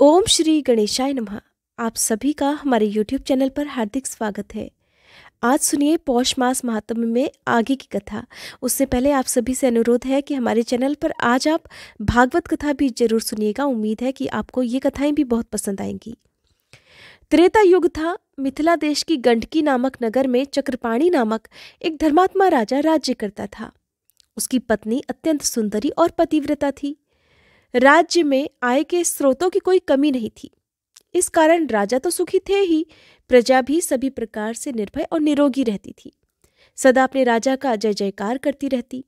ओम श्री गणेशाय नमः। आप सभी का हमारे यूट्यूब चैनल पर हार्दिक स्वागत है। आज सुनिए पौष मास महात्म्य में आगे की कथा। उससे पहले आप सभी से अनुरोध है कि हमारे चैनल पर आज आप भागवत कथा भी ज़रूर सुनिएगा। उम्मीद है कि आपको ये कथाएँ भी बहुत पसंद आएँगी। त्रेता युग था। मिथिला देश की गंडकी नामक नगर में चक्रपाणी नामक एक धर्मात्मा राजा राज्य करता था। उसकी पत्नी अत्यंत सुंदरी और पतिव्रता थी। राज्य में आय के स्रोतों की कोई कमी नहीं थी। इस कारण राजा तो सुखी थे ही, प्रजा भी सभी प्रकार से निर्भय और निरोगी रहती थी। सदा अपने राजा का जय जयकार करती रहती।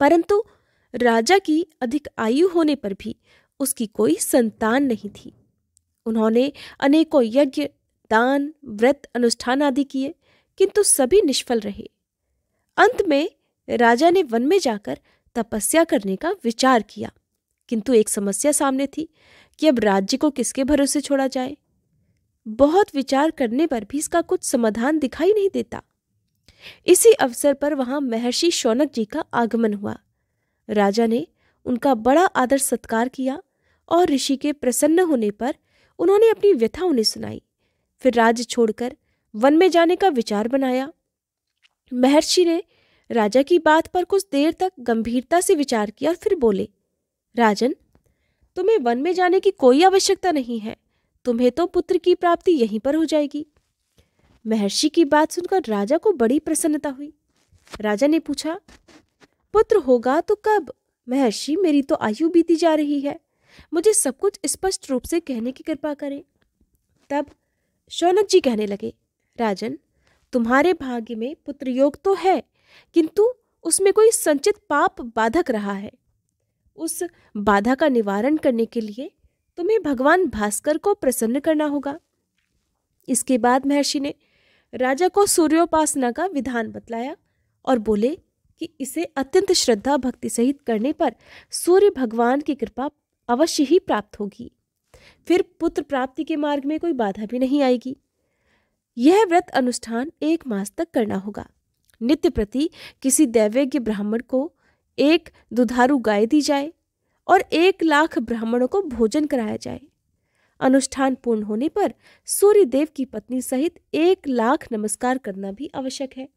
परंतु राजा की अधिक आयु होने पर भी उसकी कोई संतान नहीं थी। उन्होंने अनेकों यज्ञ, दान, व्रत, अनुष्ठान आदि किए, किंतु सभी निष्फल रहे। अंत में राजा ने वन में जाकर तपस्या करने का विचार किया। किंतु एक समस्या सामने थी कि अब राज्य को किसके भरोसे छोड़ा जाए? बहुत विचार करने पर भी इसका कुछ समाधान दिखाई नहीं देता। इसी अवसर पर वहाँ महर्षि शौनक जी का आगमन हुआ। राजा ने उनका बड़ा आदर सत्कार किया और ऋषि के प्रसन्न होने पर उन्होंने अपनी व्यथा उन्हें सुनाई। फिर राज्य छोड़कर वन में जाने का विचार बनाया। महर्षि ने राजा की बात पर कुछ देर तक गंभीरता से विचार किया और फिर बोले राजन, तुम्हें वन में जाने की कोई आवश्यकता नहीं है। तुम्हें तो पुत्र की प्राप्ति यहीं पर हो जाएगी। महर्षि की बात सुनकर राजा को बड़ी प्रसन्नता हुई। राजा ने पूछा, पुत्र होगा तो कब? महर्षि, मेरी तो आयु बीती जा रही है। मुझे सब कुछ स्पष्ट रूप से कहने की कृपा करें। तब शौनक जी कहने लगे, राजन, तुम्हारे भाग्य में पुत्र योग तो है, किंतु उसमें कोई संचित पाप बाधक रहा है। उस बाधा का निवारण करने के लिए तुम्हें भगवान भास्कर को प्रसन्न करना होगा। इसके बाद महर्षि ने राजा को सूर्योपासना का विधान बतलाया और बोले कि इसे अत्यंत श्रद्धा भक्ति सहित करने पर सूर्य भगवान की कृपा अवश्य ही प्राप्त होगी। फिर पुत्र प्राप्ति के मार्ग में कोई बाधा भी नहीं आएगी। यह व्रत अनुष्ठान एक मास तक करना होगा। नित्य प्रति किसी दैवज्ञ ब्राह्मण को एक दुधारू गाय दी जाए और एक लाख ब्राह्मणों को भोजन कराया जाए। अनुष्ठान पूर्ण होने पर सूर्य देव की पत्नी सहित एक लाख नमस्कार करना भी आवश्यक है।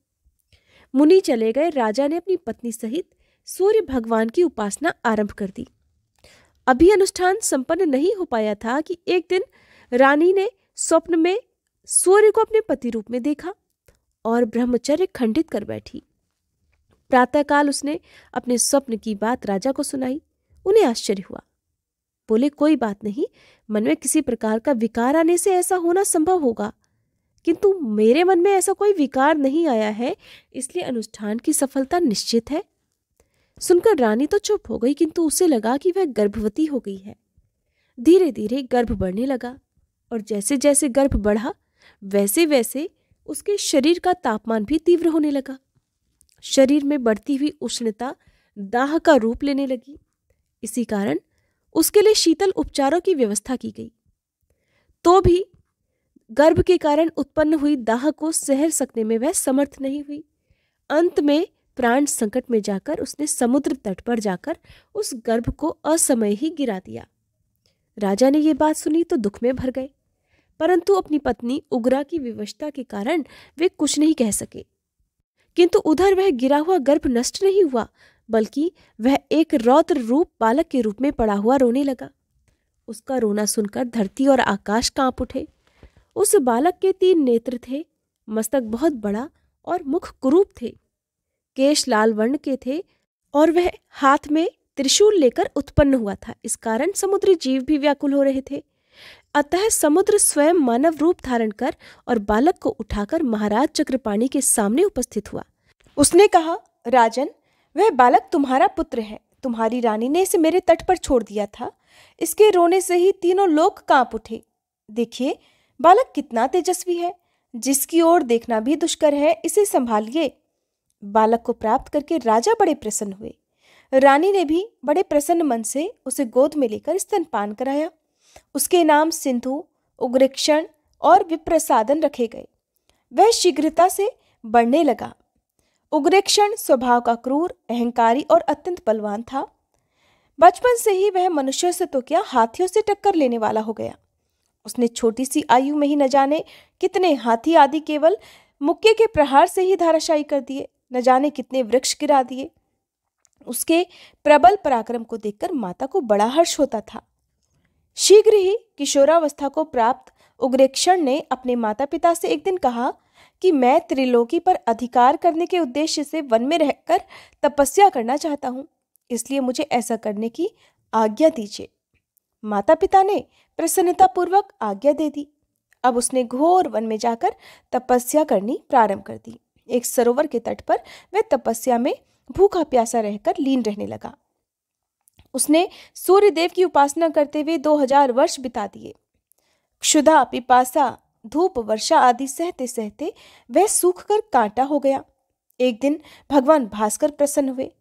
मुनि चले गए, राजा ने अपनी पत्नी सहित सूर्य भगवान की उपासना आरंभ कर दी। अभी अनुष्ठान संपन्न नहीं हो पाया था कि एक दिन रानी ने स्वप्न में सूर्य को अपने पति रूप में देखा और ब्रह्मचर्य खंडित कर बैठी। प्रातःकाल उसने अपने स्वप्न की बात राजा को सुनाई। उन्हें आश्चर्य हुआ। बोले, कोई बात नहीं, मन में किसी प्रकार का विकार आने से ऐसा होना संभव होगा। किंतु मेरे मन में ऐसा कोई विकार नहीं आया है, इसलिए अनुष्ठान की सफलता निश्चित है। सुनकर रानी तो चुप हो गई, किंतु उसे लगा कि वह गर्भवती हो गई है। धीरे धीरे गर्भ बढ़ने लगा और जैसे जैसे गर्भ बढ़ा वैसे वैसे उसके शरीर का तापमान भी तीव्र होने लगा। शरीर में बढ़ती हुई उष्णता दाह का रूप लेने लगी। इसी कारण उसके लिए शीतल उपचारों की व्यवस्था की गई। तो भी गर्भ के कारण उत्पन्न हुई दाह को सहर सकने में वह समर्थ नहीं हुई। अंत में प्राण संकट में जाकर उसने समुद्र तट पर जाकर उस गर्भ को असमय ही गिरा दिया। राजा ने यह बात सुनी तो दुख में भर गए, परंतु अपनी पत्नी उग्रा की विवशता के कारण वे कुछ नहीं कह सके। किंतु उधर वह गिरा हुआ गर्भ नष्ट नहीं हुआ, बल्कि वह एक रौद्र रूप बालक के रूप में पड़ा हुआ रोने लगा। उसका रोना सुनकर धरती और आकाश काँप उठे। उस बालक के तीन नेत्र थे, मस्तक बहुत बड़ा और मुख कुरूप थे। केश लाल वर्ण के थे और वह हाथ में त्रिशूल लेकर उत्पन्न हुआ था। इस कारण समुद्री जीव भी व्याकुल हो रहे थे। अतः समुद्र स्वयं मानव रूप धारण कर और बालक को उठाकर महाराज चक्रपाणी के सामने उपस्थित हुआ। उसने कहा, राजन, वह बालक तुम्हारा पुत्र है। तुम्हारी रानी ने इसे मेरे तट पर छोड़ दिया था। इसके रोने से ही तीनों लोग काँप उठे। देखिए, बालक कितना तेजस्वी है। जिसकी ओर देखना भी दुष्कर है, इसे संभालिए बालक को प्राप्त करके राजा बड़े प्रसन्न हुए। रानी ने भी बड़े प्रसन्न मन से उसे गोद में लेकर स्तनपान कराया। उसके नाम सिंधु, उग्रक्षण और विप्रसादन रखे गए। वह शीघ्रता से बढ़ने लगा। उग्रेक्षण स्वभाव का क्रूर, अहंकारी और अत्यंत बलवान था। बचपन से ही वह मनुष्य से तो क्या हाथियों से टक्कर लेने वाला हो गया। उसने छोटी सी आयु में ही न जाने कितने हाथी आदि केवल मुक्के के प्रहार से ही धाराशायी कर दिए, न जाने कितने वृक्ष गिरा दिए। उसके प्रबल पराक्रम को देखकर माता को बड़ा हर्ष होता था। शीघ्र ही किशोरावस्था को प्राप्त उग्रेक्षण ने अपने माता पिता से एक दिन कहा कि मैं त्रिलोकी पर अधिकार करने के उद्देश्य से वन में रहकर तपस्या करना चाहता हूँ, इसलिए मुझे ऐसा करने की आज्ञा दीजिए। माता पिता ने प्रसन्नतापूर्वक आज्ञा दे दी। अब उसने घोर वन में जाकर तपस्या करनी प्रारंभ कर दी। एक सरोवर के तट पर वह तपस्या में भूखा प्यासा रहकर लीन रहने लगा। उसने सूर्य देव की उपासना करते हुए दो हज़ार वर्ष बिता दिए। क्षुधा, पिपासा, धूप, वर्षा आदि सहते सहते वह सूख कर कांटा हो गया। एक दिन भगवान भास्कर प्रसन्न हुए।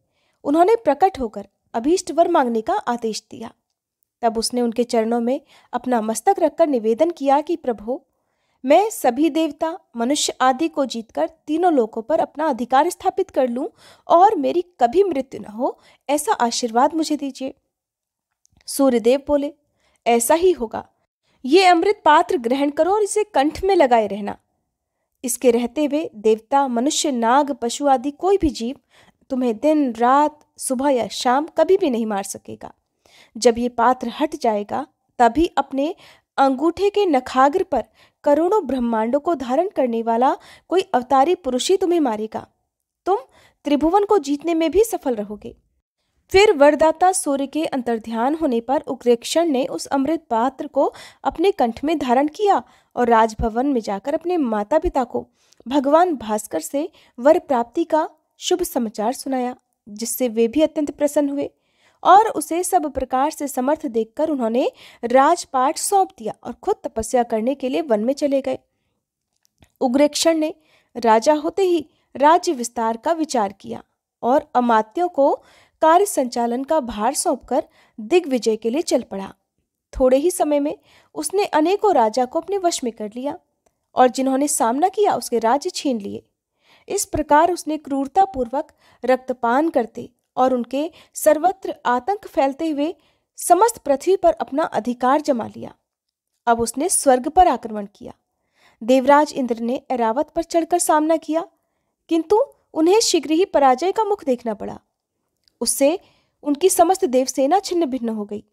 उन्होंने प्रकट होकर अभीष्ट वर मांगने का आदेश दिया। तब उसने उनके चरणों में अपना मस्तक रखकर निवेदन किया कि, प्रभु मैं सभी देवता, मनुष्य आदि को जीतकर तीनों लोकों पर अपना अधिकार स्थापित कर लूँ और मेरी कभी मृत्यु न हो, ऐसा आशीर्वाद मुझे दीजिए। सूर्यदेव बोले, ऐसा ही होगा। ये अमृत पात्र ग्रहण करो और इसे कंठ में लगाए रहना। इसके रहते हुए देवता, मनुष्य, नाग, पशु आदि कोई भी जीव तुम्हें दिन, रात, सुबह या शाम कभी भी नहीं मार सकेगा। जब ये पात्र हट जाएगा, तभी अपने अंगूठे के नखाग्र पर करोड़ों ब्रह्मांडों को धारण करने वाला कोई अवतारी पुरुष ही तुम्हें मारेगा। तुम त्रिभुवन को जीतने में भी सफल रहोगे। फिर वरदाता सूर्य के अंतर्ध्यान होने पर उग्रेक्षण ने उस अमृत पात्र को अपने कंठ में धारण किया और राजभवन में जाकर अपने माता पिता को भगवान भास्कर से वर प्राप्ति का शुभ समाचार सुनाया, जिससे वे भी अत्यंत प्रसन्न हुए। और उसे सब प्रकार से समर्थ देखकर उन्होंने राजपाट सौंप दिया और खुद तपस्या करने के लिए वन में चले गए। उग्रेक्षण ने राजा होते ही राज्य विस्तार का विचार किया और अमात्यों को कार्य संचालन का भार सौंपकर दिग्विजय के लिए चल पड़ा। थोड़े ही समय में उसने अनेकों राजा को अपने वश में कर लिया और जिन्होंने सामना किया उसके राज्य छीन लिए। इस प्रकार उसने क्रूरतापूर्वक रक्तपान करते और उनके सर्वत्र आतंक फैलते हुए समस्त पृथ्वी पर अपना अधिकार जमा लिया। अब उसने स्वर्ग पर आक्रमण किया। देवराज इंद्र ने एरावत पर चढ़कर सामना किया, किंतु उन्हें शीघ्र ही पराजय का मुख देखना पड़ा। उससे उनकी समस्त देवसेना छिन्न भिन्न हो गई।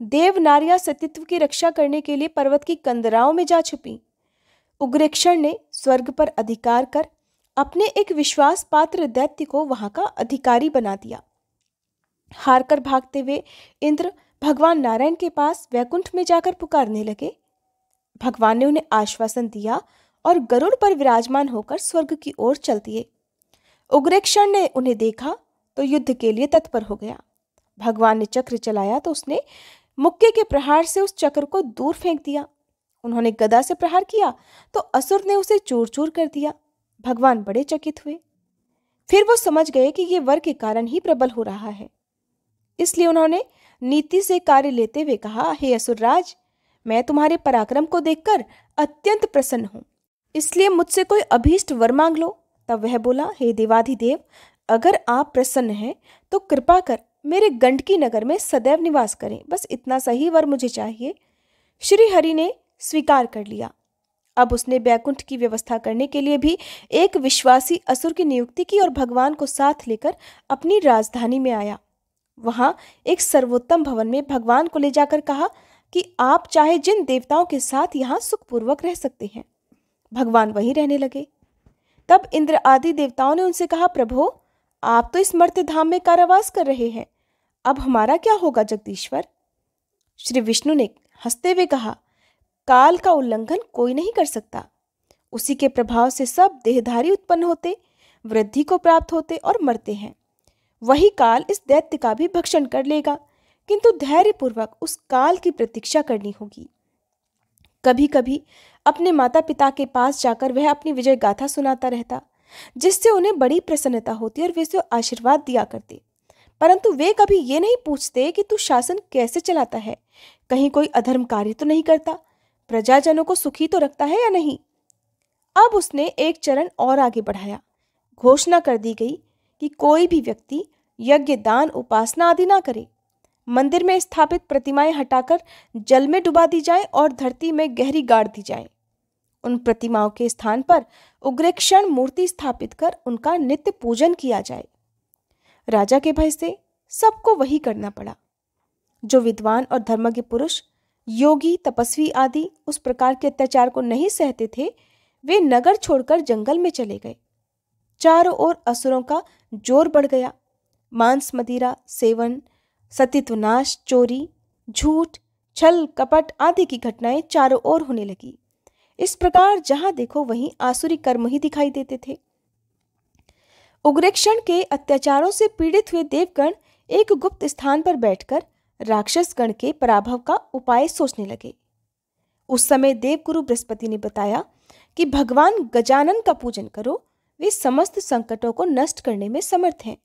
देव नारिया सतित्व की रक्षा करने के लिए पर्वत की कंदराओं में जा छुपी। उग्रेक्षण ने स्वर्ग पर अधिकार कर अपने एक विश्वास पात्र दैत्य को वहाँ का अधिकारी बना दिया। हारकर भागते हुए इंद्र भगवान नारायण के पास वैकुंठ में जाकर पुकारने लगे। भगवान ने उन्हें आश्वासन दिया और गरुड़ पर विराजमान होकर स्वर्ग की ओर चल दिए। उग्रेक्षण ने उन्हें देखा तो युद्ध के लिए तत्पर हो गया। भगवान ने चक्र चलाया तो उसने मुक्के के प्रहार से उस चक्र को दूर फेंक दिया। उन्होंने गदा से प्रहार किया तो असुर ने उसे चूर चूर कर दिया। भगवान बड़े चकित हुए। फिर वो समझ गए कि ये वर के कारण ही प्रबल हो रहा है। इसलिए उन्होंने नीति से कार्य लेते हुए कहा, हे असुरराज, मैं तुम्हारे पराक्रम को देखकर अत्यंत प्रसन्न हूँ। इसलिए मुझसे कोई अभीष्ट वर मांग लो। तब वह बोला, हे देवाधिदेव, अगर आप प्रसन्न हैं तो कृपा कर मेरे गंडकी नगर में सदैव निवास करें। बस इतना सही वर मुझे चाहिए। श्री हरि ने स्वीकार कर लिया। अब उसने बैकुंठ की व्यवस्था करने के लिए भी एक विश्वासी असुर की नियुक्ति की और भगवान को साथ लेकर अपनी राजधानी में आया। वहाँ एक सर्वोत्तम भवन में भगवान को ले जाकर कहा कि आप चाहे जिन देवताओं के साथ यहाँ सुखपूर्वक रह सकते हैं। भगवान वहीं रहने लगे। तब इंद्र आदि देवताओं ने उनसे कहा, प्रभु, आप तो इस मर्त्य धाम में कारावास कर रहे हैं। अब हमारा क्या होगा, जगदीश्वर? श्री विष्णु ने हँसते हुए कहा काल का उल्लंघन कोई नहीं कर सकता। उसी के प्रभाव से सब देहधारी उत्पन्न होते, वृद्धि को प्राप्त होते और मरते हैं। वही काल इस दैत्य का भी भक्षण कर लेगा, किंतु धैर्यपूर्वक उस काल की प्रतीक्षा करनी होगी। कभी कभी अपने माता पिता के पास जाकर वह अपनी विजय गाथा सुनाता रहता, जिससे उन्हें बड़ी प्रसन्नता होती और वे उसे आशीर्वाद दिया करते। परंतु वे कभी ये नहीं पूछते कि तू शासन कैसे चलाता है? कहीं कोई अधर्म कार्य तो नहीं करता? प्रजाजनों को सुखी तो रखता है या नहीं? अब उसने एक चरण और आगे बढ़ाया। घोषणा कर दी गई कि कोई भी व्यक्ति यज्ञ, दान, उपासना आदि ना करे। मंदिर में स्थापित प्रतिमाएँ हटाकर जल में डुबा दी जाए और धरती में गहरी गाड़ दी जाए। उन प्रतिमाओं के स्थान पर उग्रेक्षण मूर्ति स्थापित कर उनका नित्य पूजन किया जाए। राजा के भय से सबको वही करना पड़ा। जो विद्वान और धर्मज्ञ पुरुष योगी, तपस्वी आदि उस प्रकार के अत्याचार को नहीं सहते थे, वे नगर छोड़कर जंगल में चले गए। चारों ओर असुरों का ज़ोर बढ़ गया। मांस मदिरा, सेवन, सतीत्वनाश, चोरी, झूठ, छल, कपट आदि की घटनाएँ चारों ओर होने लगी। इस प्रकार जहाँ देखो वहीं आसुरी कर्म ही दिखाई देते थे। उग्रेक्षण के अत्याचारों से पीड़ित हुए देवगण एक गुप्त स्थान पर बैठकर राक्षस गण के पराभव का उपाय सोचने लगे। उस समय देवगुरु बृहस्पति ने बताया कि भगवान गजानन का पूजन करो, वे समस्त संकटों को नष्ट करने में समर्थ हैं।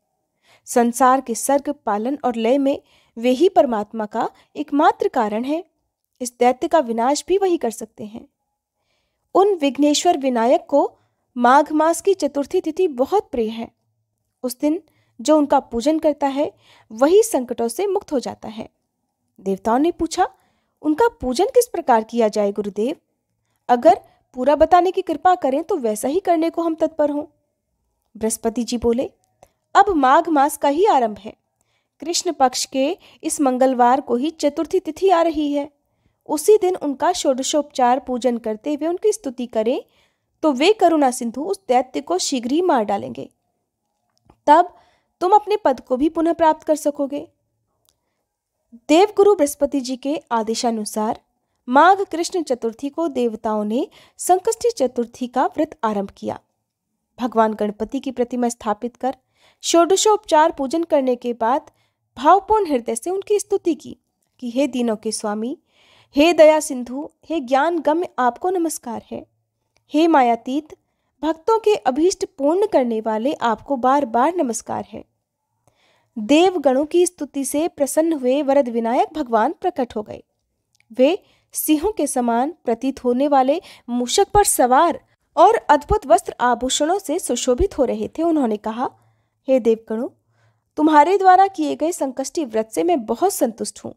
संसार के सर्ग, पालन और लय में वे ही परमात्मा का एकमात्र कारण है। इस दैत्य का विनाश भी वही कर सकते हैं। उन विघ्नेश्वर विनायक को माघ मास की चतुर्थी तिथि बहुत प्रिय है। उस दिन जो उनका पूजन करता है, वही संकटों से मुक्त हो जाता है। देवताओं ने पूछा, उनका पूजन किस प्रकार किया जाए गुरुदेव? अगर पूरा बताने की कृपा करें तो वैसा ही करने को हम तत्पर हों। बृहस्पति जी बोले, अब माघ मास का ही आरंभ है। कृष्ण पक्ष के इस मंगलवार को ही चतुर्थी तिथि आ रही है। उसी दिन उनका षोडशोपचार पूजन करते हुए उनकी स्तुति करें तो वे करुणा सिंधु उस दैत्य को शीघ्र ही मार डालेंगे। तब तुम अपने पद को भी पुनः प्राप्त कर सकोगे। देवगुरु बृहस्पति जी के आदेशानुसार माघ कृष्ण चतुर्थी को देवताओं ने संकष्टी चतुर्थी का व्रत आरंभ किया। भगवान गणपति की प्रतिमा स्थापित कर षोडशोपचार पूजन करने के बाद भावपूर्ण हृदय से उनकी स्तुति की कि हे दीनों के स्वामी, हे दया सिंधु, हे ज्ञान गम्य आपको नमस्कार है। हे मायातीत, भक्तों के अभीष्ट पूर्ण करने वाले आपको बार बार नमस्कार है। देवगणों की स्तुति से प्रसन्न हुए वरद विनायक भगवान प्रकट हो गए। वे सिंहों के समान प्रतीत होने वाले मूषक पर सवार और अद्भुत वस्त्र आभूषणों से सुशोभित हो रहे थे। उन्होंने कहा, हे देवगणों, तुम्हारे द्वारा किए गए संकष्टी व्रत से मैं बहुत संतुष्ट हूँ।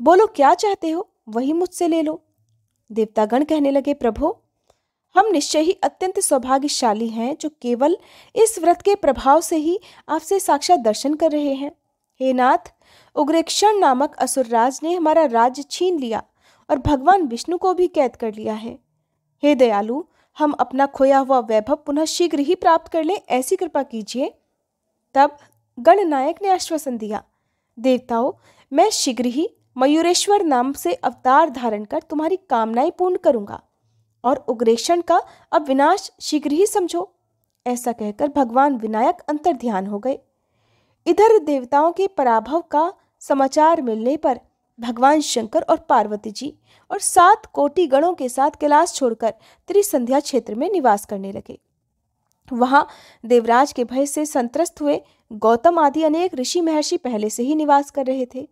बोलो, क्या चाहते हो? वही मुझसे ले लो। देवतागण कहने लगे, प्रभु हम निश्चय ही अत्यंत सौभाग्यशाली हैं जो केवल इस व्रत के प्रभाव से ही आपसे साक्षात दर्शन कर रहे हैं। हे नाथ, उग्रेक्षण नामक असुरराज ने हमारा राज्य छीन लिया और भगवान विष्णु को भी कैद कर लिया है। हे दयालु, हम अपना खोया हुआ वैभव पुनः शीघ्र ही प्राप्त कर लें, ऐसी कृपा कीजिए। तब गणनायक ने आश्वासन दिया, देवताओं, मैं शीघ्र ही मयूरेश्वर नाम से अवतार धारण कर तुम्हारी कामनाएँ पूर्ण करूँगा। और उग्रेशन का अब विनाश शीघ्र ही समझो। ऐसा कहकर भगवान विनायक अंतर ध्यान हो गए। इधर देवताओं के पराभव का समाचार मिलने पर भगवान शंकर और पार्वती जी और सात कोटि गणों के साथ कैलाश छोड़कर त्रिसंध्या क्षेत्र में निवास करने लगे। वहाँ देवराज के भय से संतरस्त हुए गौतम आदि अनेक ऋषि महर्षि पहले से ही निवास कर रहे थे।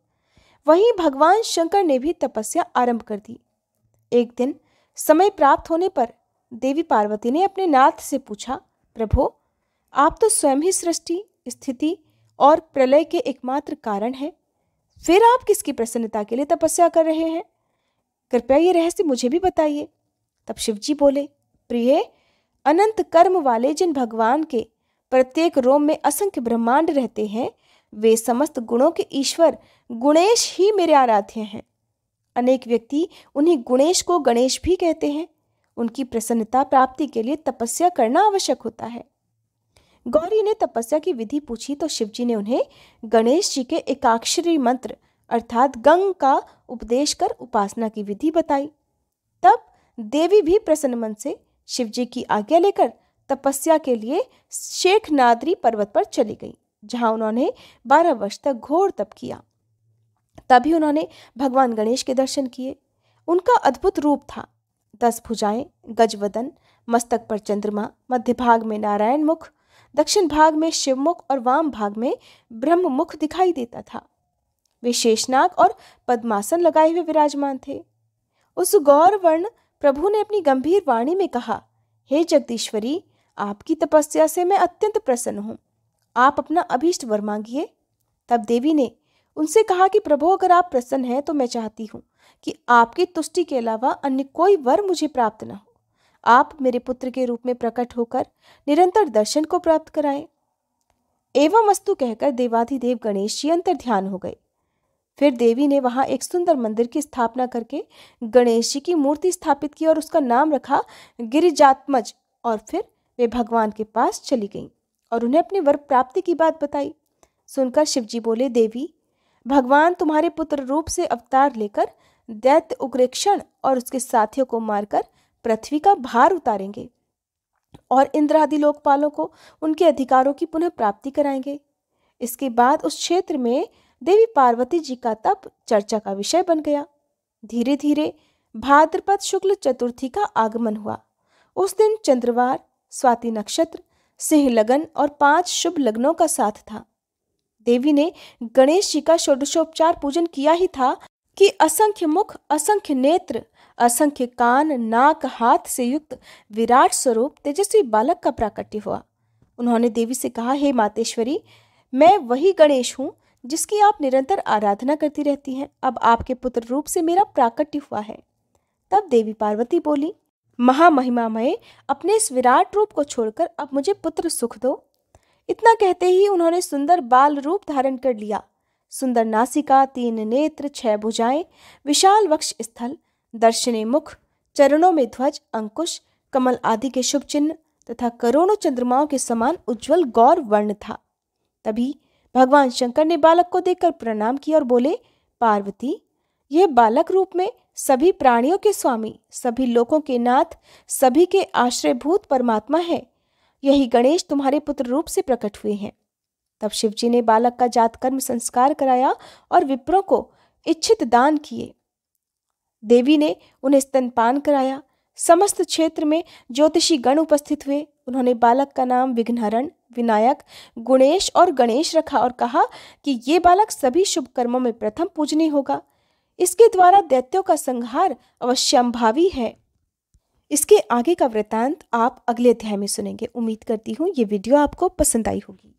वहीं भगवान शंकर ने भी तपस्या आरंभ कर दी। एक दिन समय प्राप्त होने पर देवी पार्वती ने अपने नाथ से पूछा, प्रभो, आप तो स्वयं ही सृष्टि, स्थिति और प्रलय के एकमात्र कारण हैं। फिर आप किसकी प्रसन्नता के लिए तपस्या कर रहे हैं? कृपया ये रहस्य मुझे भी बताइए। तब शिवजी बोले, प्रिय, अनंत कर्म वाले जिन भगवान के प्रत्येक रोम में असंख्य ब्रह्मांड रहते हैं, वे समस्त गुणों के ईश्वर गुणेश ही मेरे आराध्य हैं। अनेक व्यक्ति उन्हीं गुणेश को गणेश भी कहते हैं। उनकी प्रसन्नता प्राप्ति के लिए तपस्या करना आवश्यक होता है। गौरी ने तपस्या की विधि पूछी तो शिवजी ने उन्हें गणेश जी के एकाक्षरी मंत्र अर्थात गंग का उपदेश कर उपासना की विधि बताई। तब देवी भी प्रसन्न मन से शिवजी की आज्ञा लेकर तपस्या के लिए शेख नादरी पर्वत पर चली गई, जहाँ उन्होंने बारह वर्ष तक घोर तप किया। तभी उन्होंने भगवान गणेश के दर्शन किए। उनका अद्भुत रूप था। दस भुजाएँ, गजवदन, मस्तक पर चंद्रमा, मध्य भाग में नारायण मुख, दक्षिण भाग में शिवमुख और वाम भाग में ब्रह्म मुख दिखाई देता था। वे शेषनाग और पद्मासन लगाए हुए विराजमान थे। उस गौर वर्ण प्रभु ने अपनी गंभीर वाणी में कहा, हे जगदीश्वरी, आपकी तपस्या से मैं अत्यंत प्रसन्न हूँ। आप अपना अभीष्ट वर मांगिए। तब देवी ने उनसे कहा कि, प्रभु, अगर आप प्रसन्न हैं तो मैं चाहती हूँ कि आपकी तुष्टि के अलावा अन्य कोई वर मुझे प्राप्त न हो। आप मेरे पुत्र के रूप में प्रकट होकर निरंतर दर्शन को प्राप्त कराएँ। एवं वस्तु कहकर देवाधिदेव गणेश जी अंतर ध्यान हो गए। फिर देवी ने वहाँ एक सुंदर मंदिर की स्थापना करके गणेश जी की मूर्ति स्थापित की और उसका नाम रखा गिरिजात्मज और फिर वे भगवान के पास चली गईं और उन्हें अपने वर प्राप्ति की बात बताई। सुनकर शिवजी बोले, देवी भगवान तुम्हारे पुत्र रूप से अवतार लेकर दैत्य उग्रेक्षण और उसके साथियों को मारकर पृथ्वी का भार उतारेंगे और इंद्रादि लोकपालों को उनके अधिकारों की पुनः प्राप्ति कराएँगे। इसके बाद उस क्षेत्र में देवी पार्वती जी का तप चर्चा का विषय बन गया। धीरे धीरे भाद्रपद शुक्ल चतुर्थी का आगमन हुआ। उस दिन चंद्रवार, स्वाति नक्षत्र, सिंह लगन और पाँच शुभ लग्नों का साथ था। देवी ने गणेश जी का षोडशोपचार पूजन किया ही था कि असंख्य मुख, असंख्य नेत्र, असंख्य कान, नाक, हाथ से युक्त विराट स्वरूप तेजस्वी बालक का प्राकट्य हुआ। उन्होंने देवी से कहा, हे मातेश्वरी, मैं वही गणेश हूँ जिसकी आप निरंतर आराधना करती रहती हैं। अब आपके पुत्र रूप से मेरा प्राकट्य हुआ है। तब देवी पार्वती बोली, महामहिमामय, अपने इस विराट रूप को छोड़कर अब मुझे पुत्र सुख दो। इतना कहते ही उन्होंने सुंदर बाल रूप धारण कर लिया। सुंदर नासिका, तीन नेत्र, छह भुजाएँ, विशाल वक्ष स्थल, दर्शने मुख, चरणों में ध्वज, अंकुश, कमल आदि के शुभ चिन्ह तथा करोड़ों चंद्रमाओं के समान उज्जवल गौर वर्ण था। तभी भगवान शंकर ने बालक को देखकर प्रणाम किया और बोले, पार्वती, यह बालक रूप में सभी प्राणियों के स्वामी, सभी लोगों के नाथ, सभी के आश्रयभूत परमात्मा है। यही गणेश तुम्हारे पुत्र रूप से प्रकट हुए हैं। तब शिवजी ने बालक का जात कर्म संस्कार कराया और विप्रों को इच्छित दान किए। देवी ने उन्हें स्तनपान कराया। समस्त क्षेत्र में ज्योतिषी गण उपस्थित हुए। उन्होंने बालक का नाम विघ्नहरण, विनायक, गुणेश और गणेश रखा और कहा कि ये बालक सभी शुभ कर्मों में प्रथम पूजनीय होगा। इसके द्वारा दैत्यों का संहार अवश्यंभावी है। इसके आगे का वृत्तांत आप अगले अध्याय में सुनेंगे। उम्मीद करती हूँ ये वीडियो आपको पसंद आई होगी।